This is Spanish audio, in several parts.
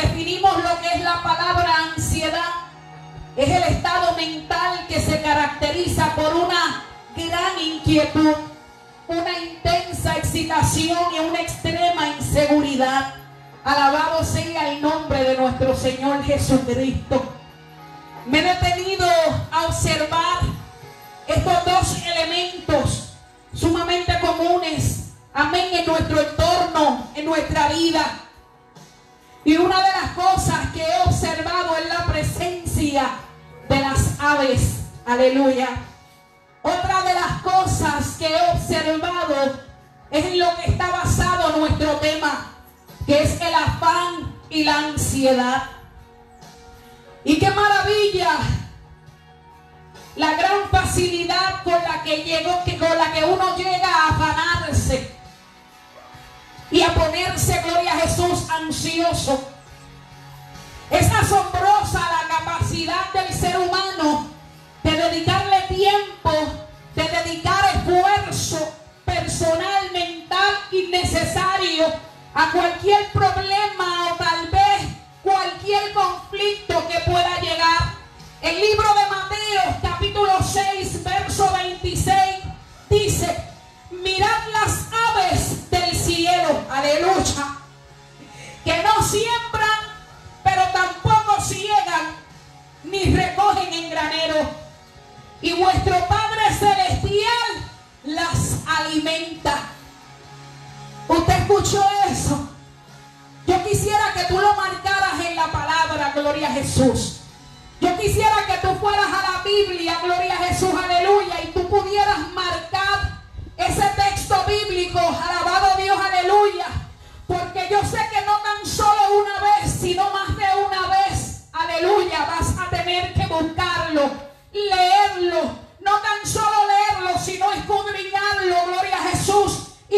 definimos lo que es la palabra ansiedad, es el estado mental que se caracteriza por una gran inquietud, una intensa excitación y una extrema inseguridad. Alabado sea el nombre de nuestro Señor Jesucristo. Me he detenido a observar estos dos elementos sumamente comunes, amén, en nuestro entorno, en nuestra vida y una de las cosas que he observado es la presencia de las aves. Aleluya. Otra de las cosas que he observado es en lo que está basado nuestro tema, que es el afán y la ansiedad. Y qué maravilla la gran facilidad con la que llegó, con la que uno llega a afanarse y a ponerse, gloria a Jesús, ansioso. Es asombrosa la capacidad del ser humano de dedicarle tiempo, de dedicar esfuerzo personal, mental y necesario a cualquier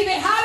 y dejar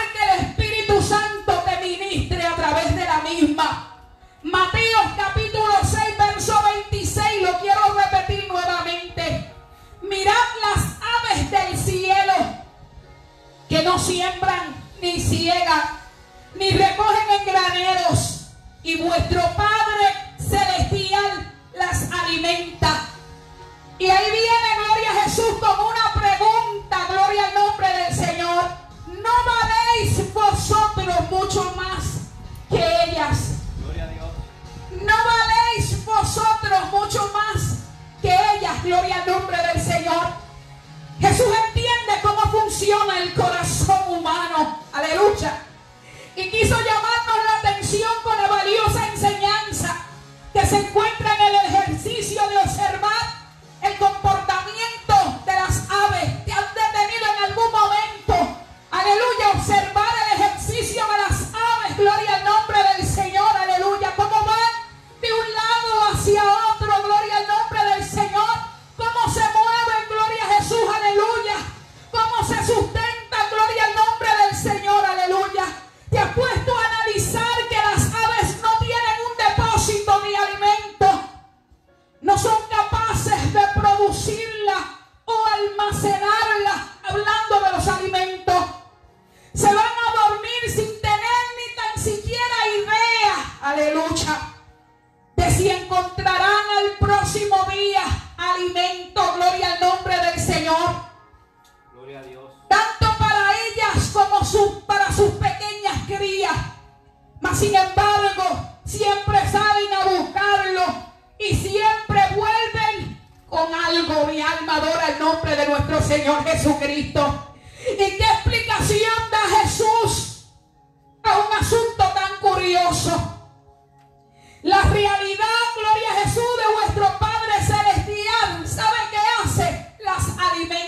Everybody make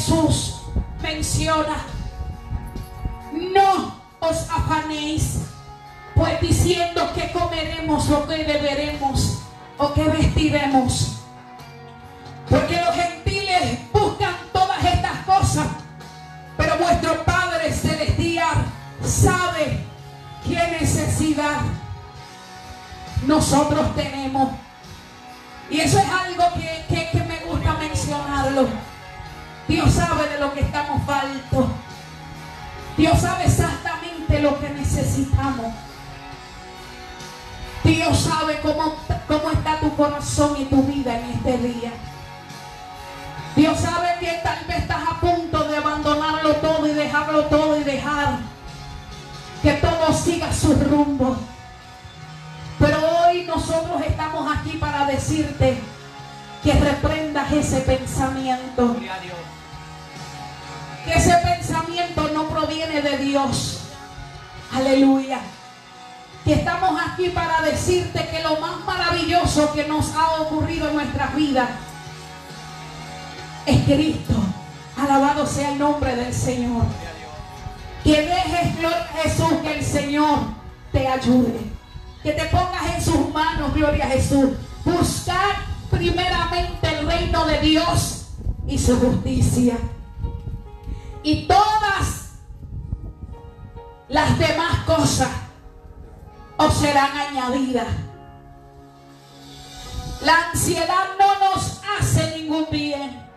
Jesús menciona. No os afanéis, pues diciendo que comeremos o que beberemos o que vestiremos. Porque los gentiles buscan todas estas cosas, pero vuestro Padre Celestial sabe qué necesidad nosotros tenemos. Y eso es algo que, que- que me gusta mencionarlo. Dios sabe de lo que estamos faltos. Dios sabe exactamente lo que necesitamos. Dios sabe cómo, cómo está tu corazón y tu vida en este día. Dios sabe que tal vez estás a punto de abandonarlo todo y dejarlo todo y dejar que todo siga su rumbo. Pero hoy nosotros estamos aquí para decirte que reprendas ese pensamiento. Que ese pensamiento no proviene de Dios. Aleluya. Que estamos aquí para decirte que lo más maravilloso que nos ha ocurrido en nuestras vidas es Cristo. Alabado sea el nombre del Señor. Que dejes, Jesús, que el Señor te ayude. Que te pongas en sus manos, gloria a Jesús. Buscar primeramente el reino de Dios y su justicia. Y todas las demás cosas os serán añadidas. La ansiedad no nos hace ningún bien.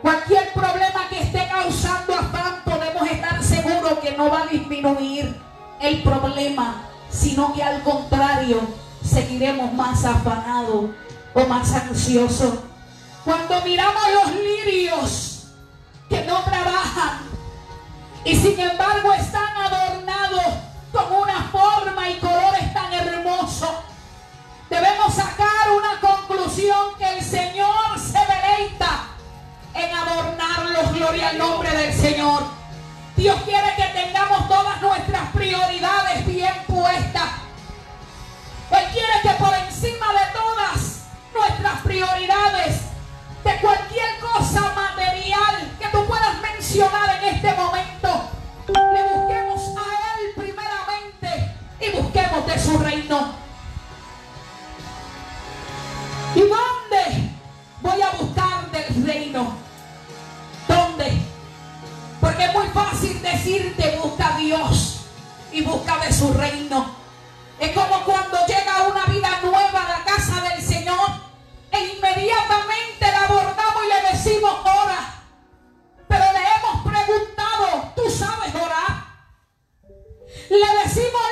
Cualquier problema que esté causando afán, podemos estar seguros que no va a disminuir el problema, sino que al contrario, seguiremos más afanados o más ansiosos. Cuando miramos los lirios que no trabajan y sin embargo están adornados con una forma y colores tan hermosos, debemos sacar una conclusión que el Señor se deleita en adornarlos, gloria al nombre del Señor. Dios quiere que tengamos todas nuestras prioridades bien puestas. En este momento, le busquemos a Él primeramente y busquemos de su reino. ¿Y dónde voy a buscar del reino? ¿Dónde? Porque es muy fácil decirte busca a Dios y busca de su reino. Es como cuando llega una vida nueva Le decimos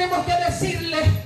tenemos que decirle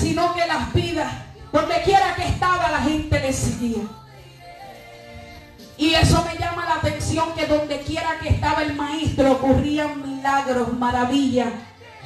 sino que las vidas, donde quiera que estaba, la gente le seguía. Y eso me llama la atención que donde quiera que estaba el maestro ocurrían milagros, maravillas,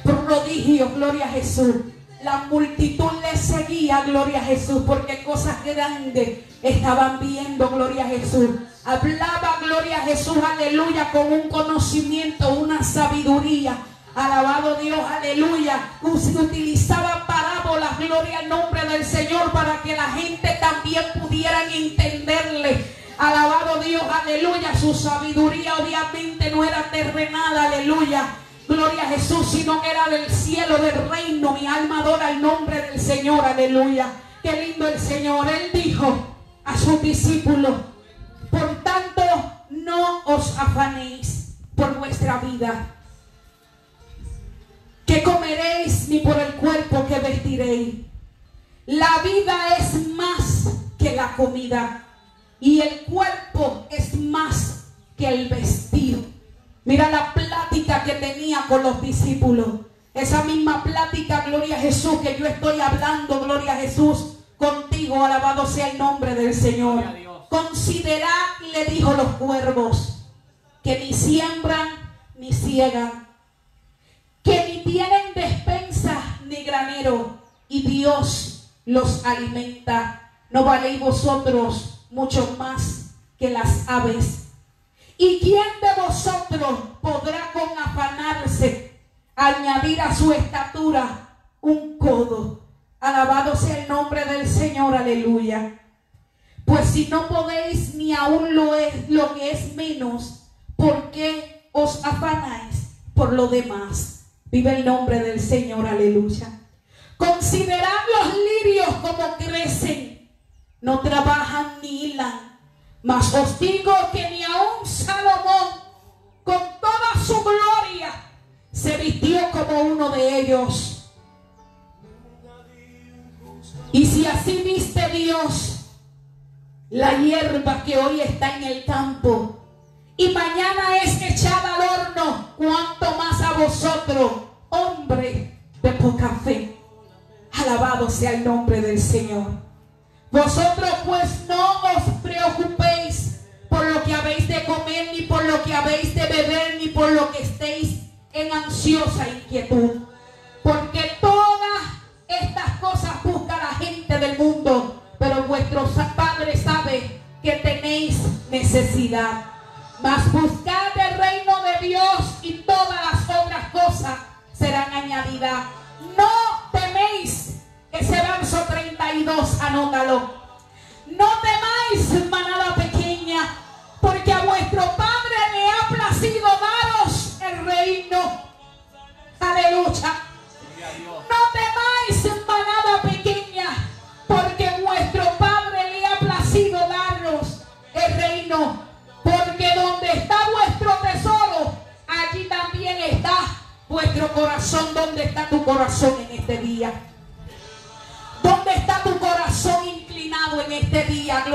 prodigios, gloria a Jesús. La multitud le seguía, gloria a Jesús, porque cosas grandes estaban viendo, gloria a Jesús. Hablaba, gloria a Jesús, aleluya, con un conocimiento, una sabiduría. Alabado Dios, aleluya. Utilizaba parábolas, gloria al nombre del Señor, para que la gente también pudieran entenderle. Alabado Dios, aleluya. Su sabiduría obviamente no era terrenal, aleluya. Gloria a Jesús, sino que era del cielo, del reino. Mi alma adora el nombre del Señor, aleluya. Qué lindo el Señor. Él dijo a sus discípulos, por tanto, no os afanéis por vuestra vida. Que comeréis ni por el cuerpo que vestiréis. La vida es más que la comida y el cuerpo es más que el vestido. Mira la plática que tenía con los discípulos. Esa misma plática, gloria a Jesús, que yo estoy hablando, gloria a Jesús, contigo, alabado sea el nombre del Señor. Considerad, le dijo los cuervos, que ni siembran ni ciegan, tienen despensa ni granero, y Dios los alimenta. ¿No valéis vosotros mucho más que las aves? ¿Y quién de vosotros podrá con afanarse añadir a su estatura un codo? Alabado sea el nombre del Señor, aleluya. Pues si no podéis ni aún lo, es, lo que es menos, ¿por qué os afanáis por lo demás? Vive el nombre del Señor, aleluya. Considerad los lirios como crecen, no trabajan ni hilan mas os digo que ni aun Salomón, con toda su gloria, se vistió como uno de ellos. Y si así viste Dios la hierba que hoy está en el campo y mañana es echada al horno, cuanto más a vosotros, hombre de poca fe. Alabado sea el nombre del Señor. Vosotros pues no os preocupéis por lo que habéis de comer, ni por lo que habéis de beber, ni por lo que estéis en ansiosa inquietud. Porque todas estas cosas busca la gente del mundo, pero vuestro Padre sabe que tenéis necesidad. Mas buscad el reino de Dios y todas las otras cosas serán añadidas. No teméis ese verso 32, anótalo. No temáis, manada pequeña, porque a vuestro Padre le ha placido daros el reino. Aleluya.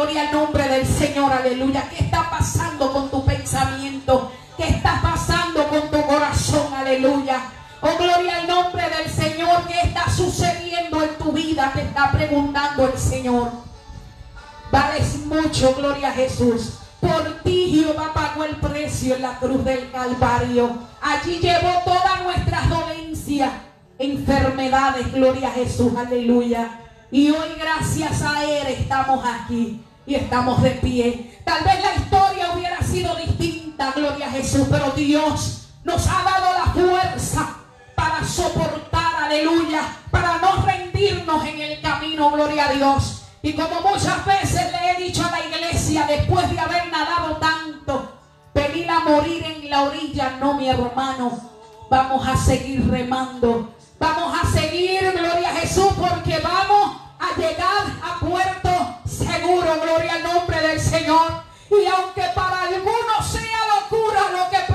Gloria al nombre del Señor, aleluya. ¿Qué está pasando con tu pensamiento? ¿Qué está pasando con tu corazón? Aleluya. Oh, gloria al nombre del Señor. ¿Qué está sucediendo en tu vida? Te está preguntando el Señor. Vales mucho, gloria a Jesús. Por ti Jehová pagó el precio en la cruz del Calvario. Allí llevó todas nuestras dolencias enfermedades, gloria a Jesús, aleluya. Y hoy gracias a Él estamos aquí y estamos de pie. Tal vez la historia hubiera sido distinta, gloria a Jesús, pero Dios nos ha dado la fuerza para soportar, aleluya, para no rendirnos en el camino, gloria a Dios. Y como muchas veces le he dicho a la iglesia, después de haber nadado tanto, venir a morir en la orilla, no mi hermano, vamos a seguir remando, vamos a seguir, gloria a Jesús, porque vamos a llegar gloria al nombre del Señor. Y aunque para algunos sea locura lo que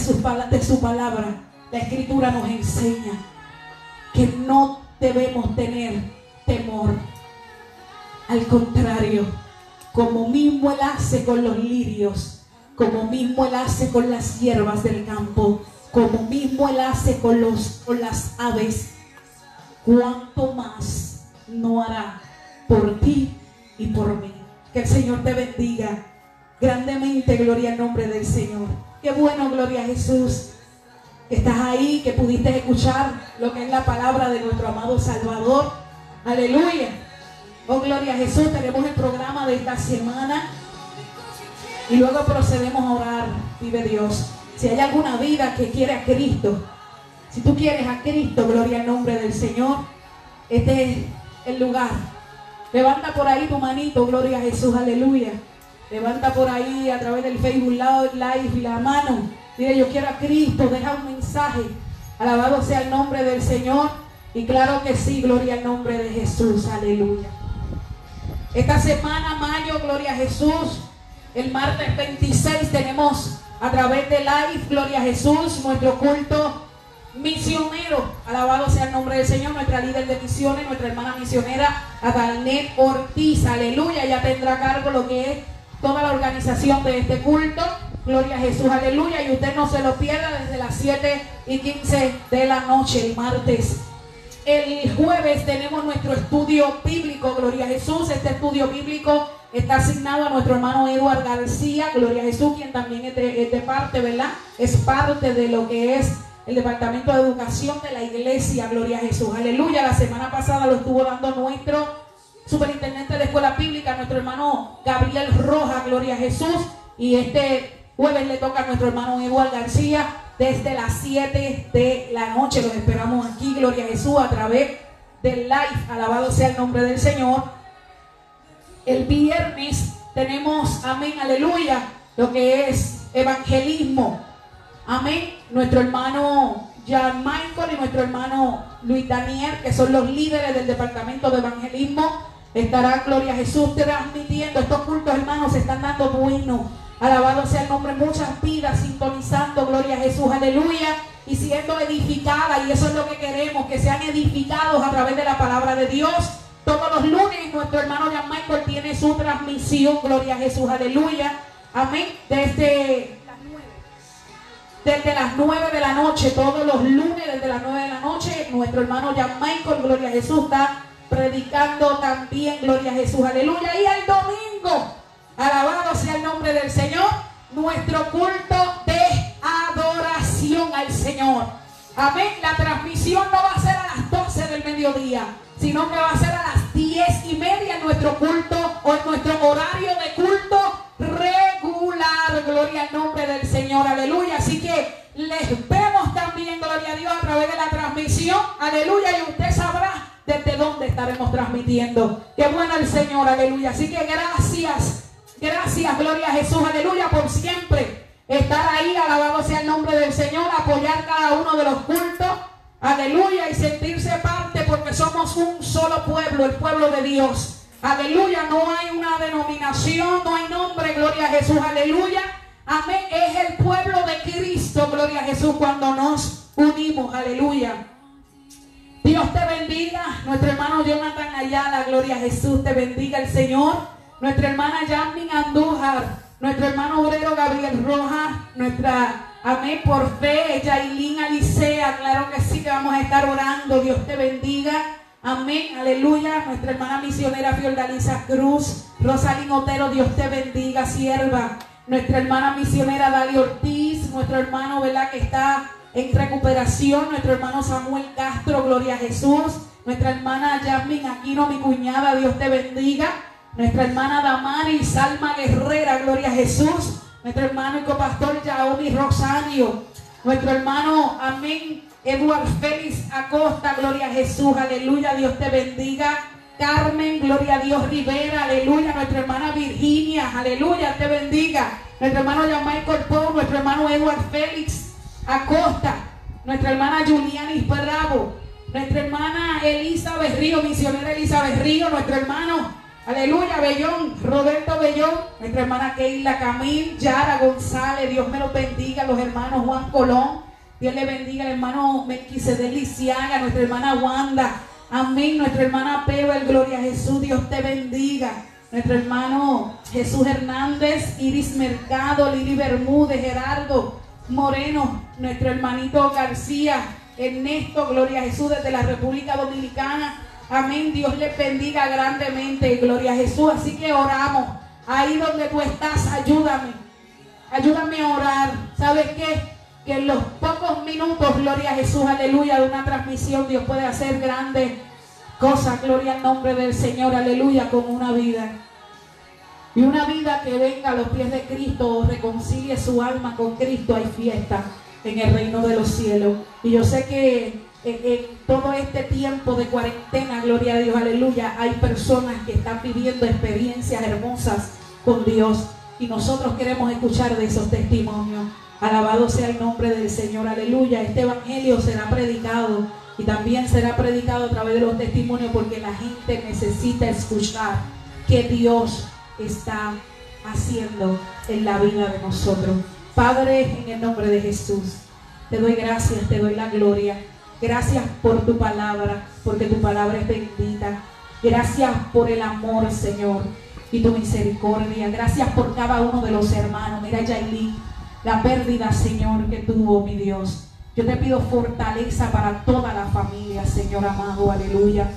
su, de su palabra, la escritura nos enseña que no debemos tener temor. Al contrario, como mismo Él hace con los lirios, como mismo Él hace con las hierbas del campo, como mismo Él hace con, los, con las aves, cuánto más no hará por ti y por mí. Que el Señor te bendiga grandemente, gloria al nombre del Señor. Qué bueno, gloria a Jesús. que Estás ahí, que pudiste escuchar lo que es la palabra de nuestro amado Salvador. Aleluya. Oh, gloria a Jesús. Tenemos el programa de esta semana. Y luego procedemos a orar, vive Dios. Si hay alguna vida que quiere a Cristo, si tú quieres a Cristo, gloria al nombre del Señor, este es el lugar. Levanta por ahí tu manito, gloria a Jesús, aleluya. Levanta por ahí a través del Facebook Live la mano. Dile, yo quiero a Cristo, deja un mensaje. Alabado sea el nombre del Señor. Y claro que sí, gloria al nombre de Jesús, aleluya. Esta semana, mayo, gloria a Jesús. El martes 26 tenemos a través de live, gloria a Jesús, nuestro culto misionero. Alabado sea el nombre del Señor, nuestra líder de misiones, nuestra hermana misionera, Adalnet Ortiz. Aleluya, ya tendrá cargo lo que es toda la organización de este culto. Gloria a Jesús, aleluya. Y usted no se lo pierda desde las 7 y 15 de la noche, el martes. El jueves tenemos nuestro estudio bíblico, gloria a Jesús. Este estudio bíblico está asignado a nuestro hermano Eduardo García, Gloria a Jesús, quien también es es de parte, ¿verdad? Es parte de lo que es el Departamento de Educación de la Iglesia, Gloria a Jesús. Aleluya. La semana pasada lo estuvo dando nuestro superintendente de escuela bíblica, nuestro hermano Gabriel Roja, Gloria a Jesús. Y este jueves le toca a nuestro hermano Eduardo García desde las 7 de la noche. Los esperamos aquí, Gloria a Jesús, a través del live. Alabado sea el nombre del Señor. El viernes tenemos, amén, aleluya, lo que es evangelismo. Amén. Nuestro hermano Jan Michael y nuestro hermano Luis Daniel, que son los líderes del departamento de evangelismo, estarán, gloria a Jesús, transmitiendo. Estos cultos, hermanos, se están dando bueno. Alabado sea el nombre, muchas vidas sintonizando, gloria a Jesús, aleluya, y siendo edificadas. Y eso es lo que queremos, que sean edificados a través de la palabra de Dios. Todos los lunes nuestro hermano Jan Michael tiene su transmisión, gloria a Jesús, aleluya. Amén. Desde desde las 9 de la noche, todos los lunes desde las 9 de la noche, nuestro hermano Jan Michael, Gloria a Jesús, está predicando también, Gloria a Jesús, aleluya. Y el domingo, alabado sea el nombre del Señor, nuestro culto de adoración al Señor. Amén. La transmisión no va a ser a las 12 del mediodía, sino que va a ser a las 10 y media en nuestro culto o en nuestro horario de culto regular. Gloria al nombre del Señor. Aleluya. Así que les vemos también, gloria a Dios, a través de la transmisión. Aleluya. Y usted sabrá desde dónde estaremos transmitiendo. Qué bueno el Señor. Aleluya. Así que gracias. Gracias, gloria a Jesús. Aleluya. Por siempre estar ahí. Alabado sea el nombre del Señor. Apoyar cada uno de los cultos. Aleluya. Y sentirse parte porque somos un solo pueblo, el pueblo de Dios. Aleluya, no hay una denominación, no hay nombre, gloria a Jesús, aleluya. Amén, es el pueblo de Cristo, gloria a Jesús, cuando nos unimos, aleluya. Dios te bendiga, nuestro hermano Jonathan Ayala, gloria a Jesús, te bendiga el Señor. Nuestra hermana Yasmin Andújar, nuestro hermano obrero Gabriel Rojas, nuestra Amén, por fe, Yailin Alicea, claro que sí que vamos a estar orando, Dios te bendiga. Amén, aleluya. Nuestra hermana misionera Fiordalisa Cruz, Rosalín Otero, Dios te bendiga, sierva. Nuestra hermana misionera Dali Ortiz, nuestro hermano, ¿verdad? Que está en recuperación. Nuestro hermano Samuel Castro, gloria a Jesús. Nuestra hermana Yasmin Aquino, mi cuñada, Dios te bendiga. Nuestra hermana Damari Salma Guerrera, gloria a Jesús. Nuestro hermano y copastor Yaomi Rosario. Nuestro hermano, amén, Eduard Félix Acosta, gloria a Jesús, aleluya, Dios te bendiga. Carmen, gloria a Dios Rivera, aleluya. Nuestra hermana Virginia, aleluya, te bendiga. Nuestro hermano Yamai Corpó, nuestro hermano Eduard Félix Acosta, nuestra hermana Julianis Bravo, nuestra hermana Elizabeth Río, misionera Elizabeth Río, nuestro hermano, aleluya, Bellón, Roberto Bellón, nuestra hermana Keila Camil, Yara González, Dios me lo bendiga, los hermanos Juan Colón. Dios le bendiga al hermano Melquisedec Lisiaga, nuestra hermana Wanda. Amén. Nuestra hermana el gloria a Jesús. Dios te bendiga. Nuestro hermano Jesús Hernández, Iris Mercado, Lili Bermúdez, Gerardo Moreno, nuestro hermanito García, Ernesto, gloria a Jesús desde la República Dominicana. Amén. Dios le bendiga grandemente, gloria a Jesús. Así que oramos. Ahí donde tú estás, ayúdame. Ayúdame a orar. ¿Sabes qué? que en los pocos minutos, gloria a Jesús, aleluya, de una transmisión, Dios puede hacer grandes cosas, gloria al nombre del Señor, aleluya, con una vida. Y una vida que venga a los pies de Cristo, reconcilie su alma con Cristo, hay fiesta en el reino de los cielos. Y yo sé que en, en, todo este tiempo de cuarentena, gloria a Dios, aleluya, hay personas que están viviendo experiencias hermosas con Dios. Y nosotros queremos escuchar de esos testimonios. Alabado sea el nombre del Señor, aleluya. Este evangelio será predicado y también será predicado a través de los testimonios porque la gente necesita escuchar que Dios está haciendo en la vida de nosotros. Padre, en el nombre de Jesús, te doy gracias, te doy la gloria. Gracias por tu palabra, porque tu palabra es bendita. Gracias por el amor, Señor, y tu misericordia. Gracias por cada uno de los hermanos. Mira, Yailin la pérdida, Señor, que tuvo mi Dios. Yo te pido fortaleza para toda la familia, Señor amado, aleluya.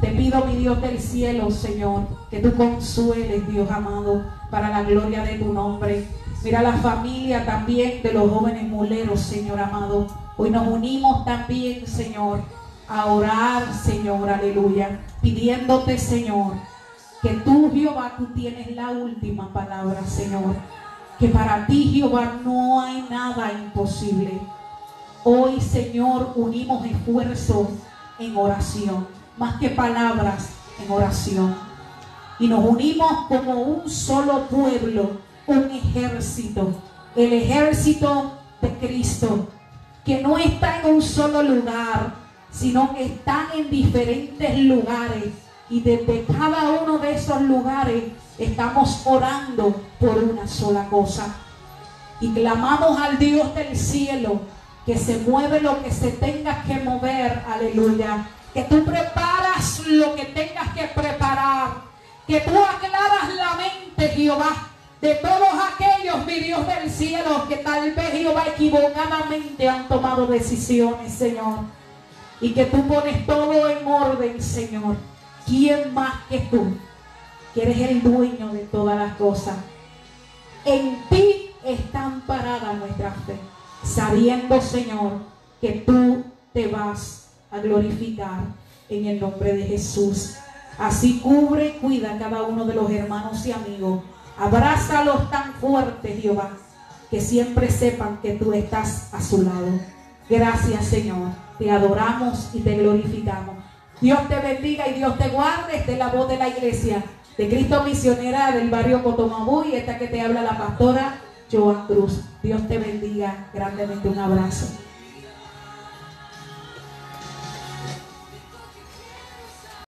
Te pido, mi Dios del cielo, Señor, que tú consueles, Dios amado, para la gloria de tu nombre. Mira la familia también de los jóvenes muleros, Señor amado. Hoy nos unimos también, Señor, a orar, Señor, aleluya, pidiéndote, Señor, que tú, Jehová, tú tienes la última palabra, Señor. Que para ti, Jehová, no hay nada imposible. Hoy, Señor, unimos esfuerzos en oración, más que palabras en oración. Y nos unimos como un solo pueblo, un ejército, el ejército de Cristo, que no está en un solo lugar, sino que están en diferentes lugares. Y desde cada uno de esos lugares estamos orando por una sola cosa. Y clamamos al Dios del cielo que se mueve lo que se tenga que aleluya. Que tú preparas lo que tengas que preparar. Que tú aclaras la mente, Jehová, de todos aquellos, mi Dios del cielo, que tal vez, Jehová, equivocadamente han tomado decisiones, Señor. Y que tú pones todo en orden, Señor. ¿Quién más que tú? Que eres el dueño de todas las cosas. En ti está amparada nuestra fe sabiendo, Señor, que tú te vas a glorificar en el nombre de Jesús. Así cubre y cuida a cada uno de los hermanos y amigos. Abrázalos tan fuerte, Jehová, que siempre sepan que tú estás a su lado. Gracias, Señor. Te adoramos y te glorificamos. Dios te bendiga y Dios te guarde. Esta es la voz de la iglesia de Cristo Misionera del barrio Cotomabú y esta que te habla la pastora Joan Cruz. Dios te bendiga grandemente. Un abrazo.